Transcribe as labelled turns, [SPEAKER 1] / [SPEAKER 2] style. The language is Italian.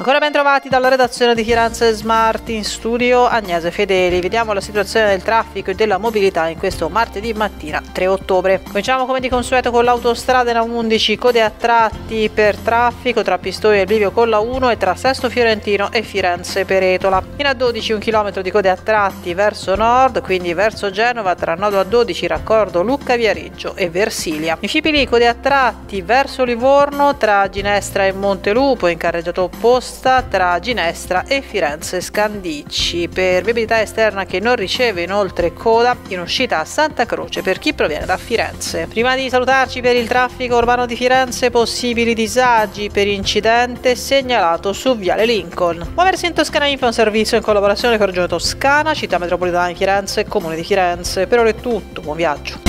[SPEAKER 1] Ancora ben trovati dalla redazione di Firenze Smart in studio Agnese Fedeli. Vediamo la situazione del traffico e della mobilità in questo martedì mattina 3 ottobre. Cominciamo come di consueto con l'autostrada n 11, code a tratti per traffico tra Pistoia e Bivio con la 1 e tra Sesto Fiorentino e Firenze Peretola. In A12 un chilometro di code a tratti verso nord, quindi verso Genova tra nodo A12 raccordo Lucca Viareggio e Versilia. In Fipili code a tratti verso Livorno tra Ginestra e Montelupo in carreggiato opposto sosta tra Ginestra e Firenze Scandicci. Per viabilità esterna che non riceve inoltre coda in uscita a Santa Croce per chi proviene da Firenze. Prima di salutarci per il traffico urbano di Firenze, possibili disagi per incidente segnalato su Viale Lincoln. Muoversi in Toscana Info è un servizio in collaborazione con Regione Toscana, Città Metropolitana di Firenze e Comune di Firenze. Per ora è tutto, buon viaggio.